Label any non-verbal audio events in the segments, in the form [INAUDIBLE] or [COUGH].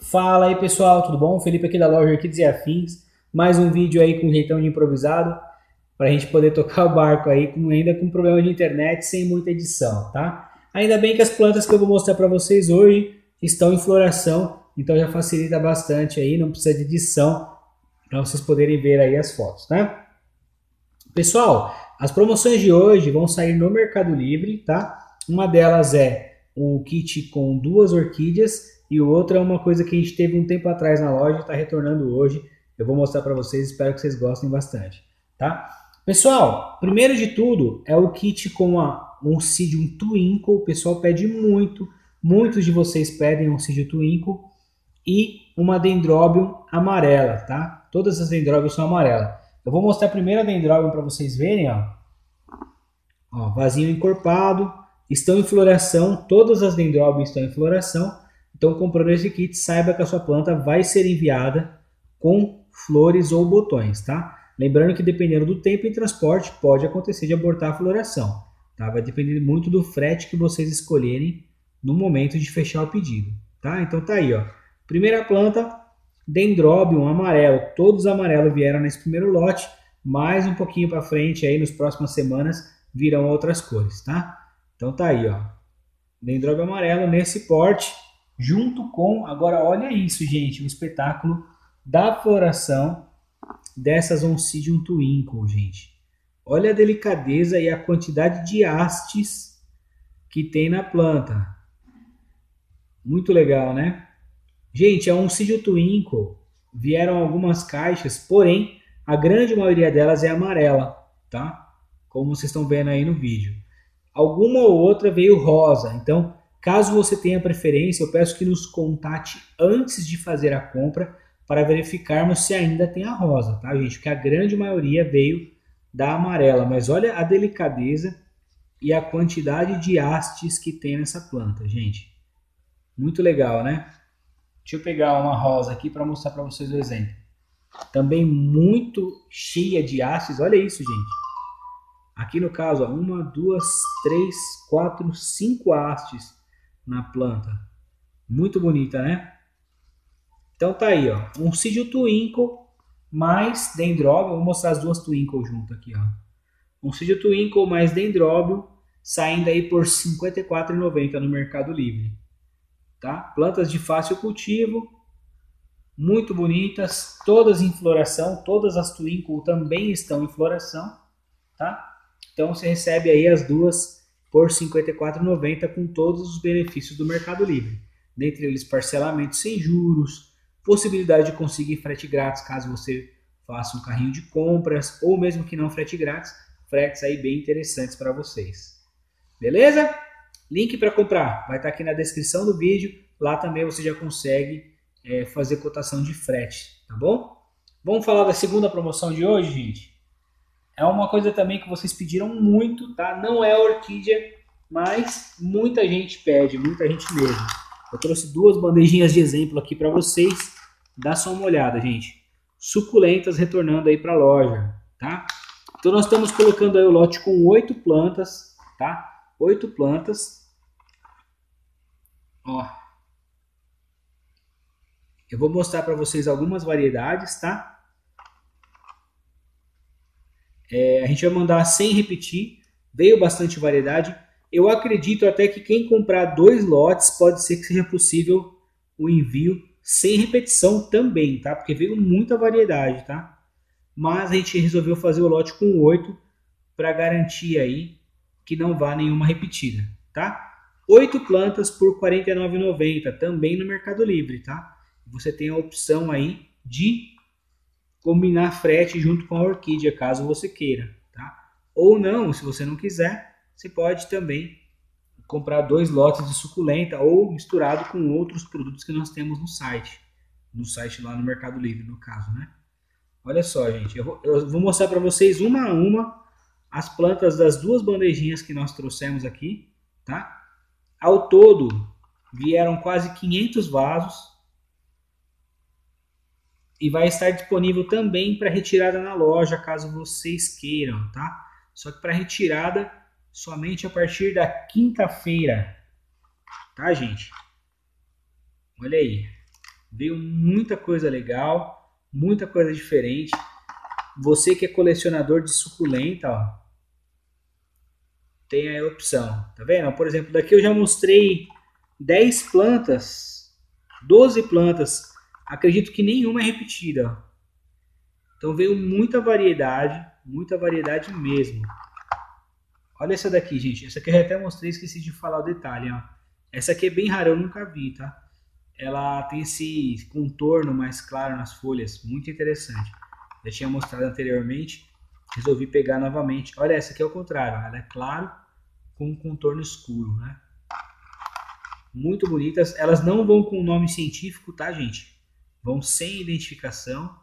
Fala aí pessoal, tudo bom? Felipe aqui da loja Orquídeas e Afins. Mais um vídeo aí com jeitão de improvisado para a gente poder [LAUGHS] tocar o barco aí, com, ainda com problema de internet, sem muita edição, tá? Ainda bem que as plantas que eu vou mostrar para vocês hoje estão em floração, então já facilita bastante aí, não precisa de edição para vocês poderem ver aí as fotos, tá? Pessoal, as promoções de hoje vão sair no Mercado Livre, tá? Uma delas é o kit com duas orquídeas e o outro é uma coisa que a gente teve um tempo atrás na loja e está retornando hoje. Eu vou mostrar para vocês, espero que vocês gostem bastante, tá? Pessoal, primeiro de tudo é o kit com a Oncidium Twinkle. O pessoal pede muito, muitos de vocês pedem Oncidium Twinkle e uma Dendrobium amarela, tá? Todas as Dendrobium são amarelas. Eu vou mostrar primeiro a Dendrobium para vocês verem, ó. ó. Vasinho encorpado, estão em floração, todas as Dendrobium estão em floração. Então, comprando esse kit, saiba que a sua planta vai ser enviada com flores ou botões, tá? Lembrando que dependendo do tempo e transporte, pode acontecer de abortar a floração. Tá? Vai depender muito do frete que vocês escolherem no momento de fechar o pedido. Tá? Então tá aí, ó. Primeira planta, Dendrobium amarelo. Todos amarelos vieram nesse primeiro lote. Mais um pouquinho para frente aí, nas próximas semanas, virão outras cores, tá? Então tá aí, ó. Dendrobium amarelo nesse porte, junto com... Agora olha isso, gente, o espetáculo da floração dessas Oncidium Twinkle, gente. Olha a delicadeza e a quantidade de hastes que tem na planta. Muito legal, né? Gente, a Oncidium Twinkle vieram algumas caixas, porém a grande maioria delas é amarela, tá? Como vocês estão vendo aí no vídeo. Alguma ou outra veio rosa, então caso você tenha preferência, eu peço que nos contate antes de fazer a compra para verificarmos se ainda tem a rosa, tá, gente? Porque a grande maioria veio da amarela, mas olha a delicadeza e a quantidade de hastes que tem nessa planta, gente. Muito legal, né? Deixa eu pegar uma rosa aqui para mostrar para vocês o exemplo. Também muito cheia de hastes, olha isso, gente. Aqui no caso, ó, uma, duas, três, quatro, cinco hastes na planta. Muito bonita, né? Então tá aí, ó, um Cidio Twinkle mais Dendrobium, vou mostrar as duas Twinkle junto aqui, ó. Um Cidio Twinkle mais Dendrobium saindo aí por R$ 54,90 no Mercado Livre. Tá? Plantas de fácil cultivo, muito bonitas, todas em floração, todas as Twinkle também estão em floração, tá? Então você recebe aí as duas por R$ 54,90 com todos os benefícios do Mercado Livre. Dentre eles parcelamento sem juros, possibilidade de conseguir frete grátis caso você faça um carrinho de compras ou mesmo que não frete grátis, fretes aí bem interessantes para vocês. Beleza? Link para comprar vai estar tá aqui na descrição do vídeo. Lá também você já consegue é, fazer cotação de frete, tá bom? Vamos falar da segunda promoção de hoje, gente. É uma coisa também que vocês pediram muito, tá? Não é orquídea, mas muita gente pede, muita gente mesmo. Eu trouxe duas bandejinhas de exemplo aqui para vocês dá só uma olhada, gente. Suculentas retornando aí para a loja, tá? Então nós estamos colocando aí o lote com oito plantas, tá? Oito plantas. Ó. Eu vou mostrar para vocês algumas variedades, tá? É, a gente vai mandar sem repetir. Veio bastante variedade. Eu acredito até que quem comprar dois lotes pode ser que seja possível o envio sem repetição também, tá? Porque veio muita variedade, tá? Mas a gente resolveu fazer o lote com 8 para garantir aí que não vá nenhuma repetida, tá? 8 plantas por R$ 49,90 também no Mercado Livre, tá? Você tem a opção aí de combinar frete junto com a orquídea, caso você queira, tá? Ou não, se você não quiser, você pode também comprar dois lotes de suculenta ou misturado com outros produtos que nós temos no site. No site lá no Mercado Livre, no caso, né? Olha só, gente. Eu vou, eu vou mostrar para vocês uma a uma as plantas das duas bandejinhas que nós trouxemos aqui, tá? Ao todo, vieram quase 500 vasos. E vai estar disponível também para retirada na loja, caso vocês queiram, tá? Só que para retirada somente a partir da quinta-feira. Tá, gente? Olha aí. Veio muita coisa legal, muita coisa diferente. Você que é colecionador de suculenta, ó, tem a opção, tá vendo? Por exemplo, daqui eu já mostrei 10 plantas, 12 plantas. Acredito que nenhuma é repetida. Então veio muita variedade, muita variedade mesmo. Olha essa daqui, gente. Essa aqui eu até mostrei, esqueci de falar o detalhe. Ó. Essa aqui é bem rara, eu nunca vi, tá? Ela tem esse contorno mais claro nas folhas, muito interessante. Já tinha mostrado anteriormente, resolvi pegar novamente. Olha, essa aqui é o contrário, ela é claro com um contorno escuro, né? Muito bonitas. Elas não vão com nome científico, tá, gente? Vão sem identificação,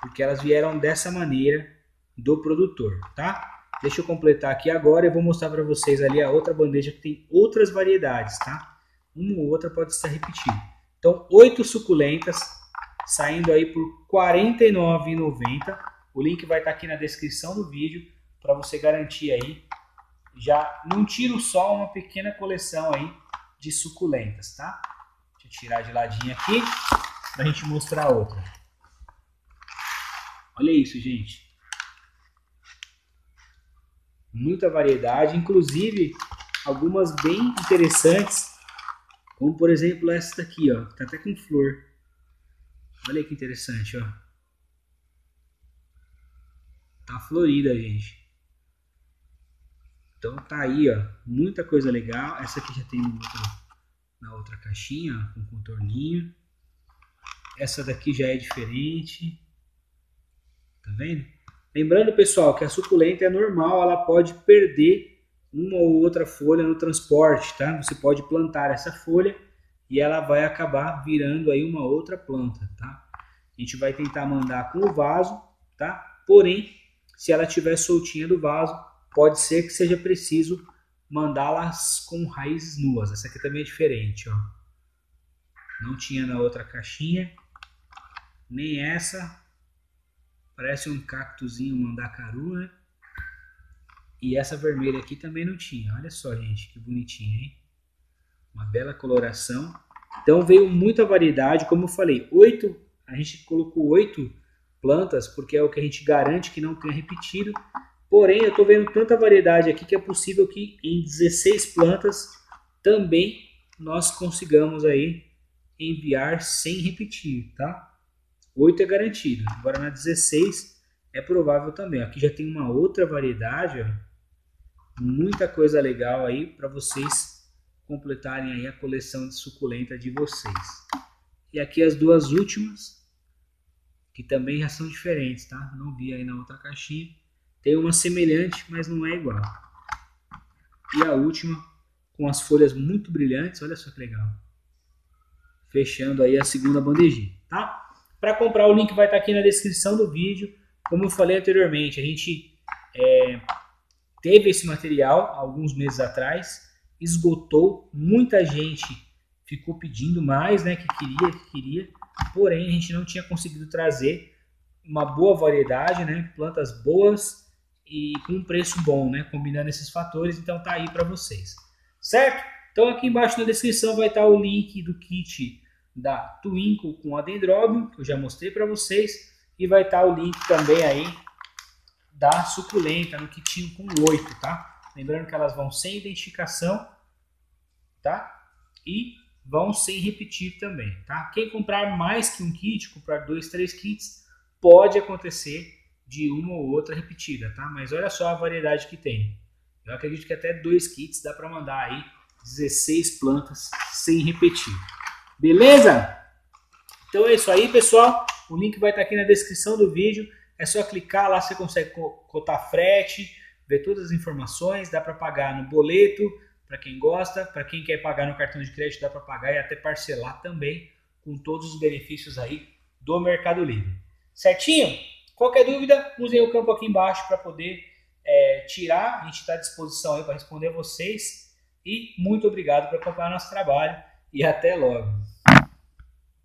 porque elas vieram dessa maneira do produtor, tá? Deixa eu completar aqui agora e vou mostrar para vocês ali a outra bandeja que tem outras variedades, tá? Uma ou outra pode estar repetindo. Então, oito suculentas saindo aí por R$ 49,90. O link vai estar aqui na descrição do vídeo para você garantir aí já num tiro só uma pequena coleção aí de suculentas, tá? Deixa eu tirar de ladinho aqui para a gente mostrar outra. Olha isso, gente muita variedade, inclusive algumas bem interessantes, como por exemplo essa daqui, ó, tá até com flor. Olha que interessante, ó. Tá florida, gente. Então tá aí, ó, muita coisa legal. Essa aqui já tem na outra caixinha, ó, com contorninho. Essa daqui já é diferente. Tá vendo? Lembrando, pessoal, que a suculenta é normal, ela pode perder uma ou outra folha no transporte, tá? Você pode plantar essa folha e ela vai acabar virando aí uma outra planta, tá? A gente vai tentar mandar com o vaso, tá? Porém, se ela estiver soltinha do vaso, pode ser que seja preciso mandá-las com raízes nuas. Essa aqui também é diferente, ó. Não tinha na outra caixinha, nem essa, Parece um cactuzinho mandacaru, né? E essa vermelha aqui também não tinha. Olha só, gente, que bonitinha, hein? Uma bela coloração. Então veio muita variedade, como eu falei, oito, a gente colocou oito plantas, porque é o que a gente garante que não tenha repetido. Porém, eu estou vendo tanta variedade aqui que é possível que em 16 plantas também nós consigamos aí enviar sem repetir, tá? 8 é garantido. Agora na 16 é provável também. Aqui já tem uma outra variedade, ó. muita coisa legal aí para vocês completarem aí a coleção de suculenta de vocês. E aqui as duas últimas, que também já são diferentes, tá? Não vi aí na outra caixinha. Tem uma semelhante, mas não é igual. E a última com as folhas muito brilhantes, olha só que legal. Fechando aí a segunda bandejinha, tá? Para comprar, o link vai estar aqui na descrição do vídeo. Como eu falei anteriormente, a gente é, teve esse material alguns meses atrás, esgotou, muita gente ficou pedindo mais, né, que queria, que queria, porém a gente não tinha conseguido trazer uma boa variedade, né, plantas boas e com um preço bom, né, combinando esses fatores, então tá aí para vocês, certo? Então aqui embaixo na descrição vai estar o link do kit da Twinkle com a Dendrobium, que eu já mostrei para vocês, e vai estar tá o link também aí da suculenta no kitinho com 8, tá? Lembrando que elas vão sem identificação, tá? E vão sem repetir também, tá? Quem comprar mais que um kit, comprar dois, três kits, pode acontecer de uma ou outra repetida, tá? Mas olha só a variedade que tem. Eu acredito que até dois kits dá para mandar aí 16 plantas sem repetir. Beleza? Então é isso aí, pessoal. O link vai estar aqui na descrição do vídeo. É só clicar lá, você consegue cotar frete, ver todas as informações. Dá para pagar no boleto, para quem gosta. Para quem quer pagar no cartão de crédito, dá para pagar e até parcelar também, com todos os benefícios aí do Mercado Livre. Certinho? Qualquer dúvida, usem o campo aqui embaixo para poder é, tirar. A gente está à disposição aí para responder vocês. E muito obrigado por acompanhar nosso trabalho e até logo.